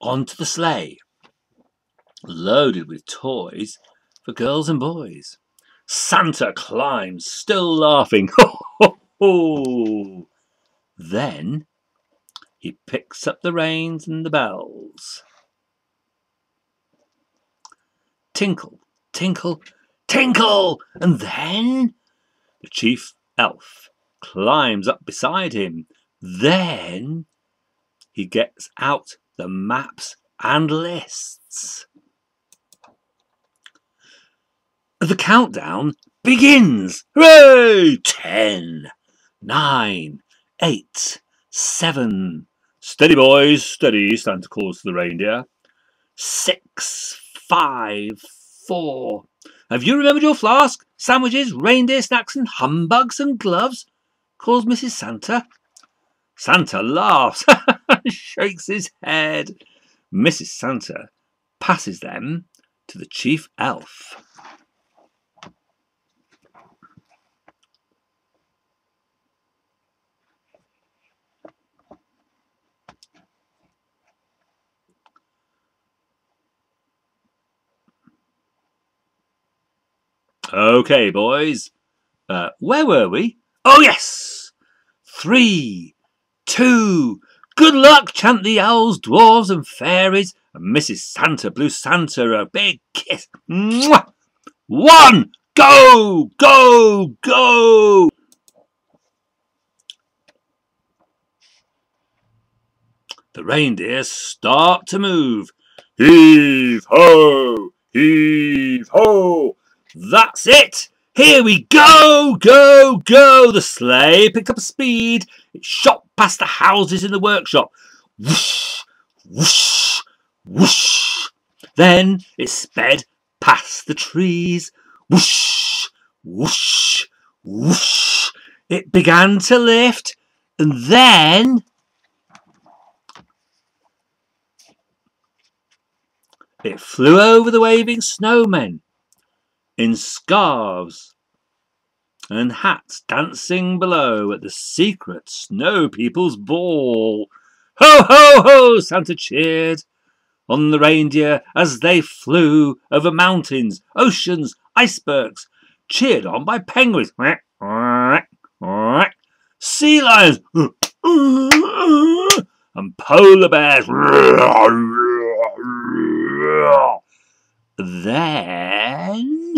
onto the sleigh, loaded with toys for girls and boys. Santa climbs, still laughing. Ho, ho, ho. Then he picks up the reins and the bells. Tinkle, tinkle, tinkle, and then the chief elf climbs up beside him. Then he gets out the maps and lists. The countdown begins. Hooray! Ten, nine, eight, seven. Steady, boys, steady, Santa calls to the reindeer. Six, five, four. Have you remembered your flask, sandwiches, reindeer snacks, and humbugs and gloves? calls Mrs. Santa. Santa laughs, shakes his head. Mrs. Santa passes them to the chief elf. Okay, boys. Uh, where were we? Oh, yes! Three, two, good luck, chant the owls, dwarves, and fairies. And Mrs. Santa blew Santa a big kiss. Mwah! One, go, go, go! The reindeer start to move. Heave ho! Heave ho! That's it! Here we go, go, go! The sleigh picked up speed. It shot past the houses in the workshop. Whoosh, whoosh, whoosh. Then it sped past the trees. Whoosh, whoosh, whoosh. It began to lift, and then it flew over the waving snowmen in scarves and hats dancing below at the secret Snow People's Ball. Ho, ho, ho! Santa cheered on the reindeer as they flew over mountains, oceans, icebergs, cheered on by penguins, sea lions, and polar bears. Then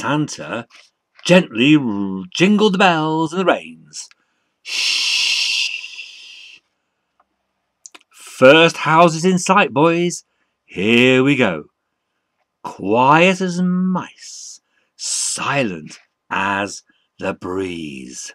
Santa gently jingled the bells and the reins. Shh. First houses in sight, boys. Here we go. Quiet as mice, silent as the breeze.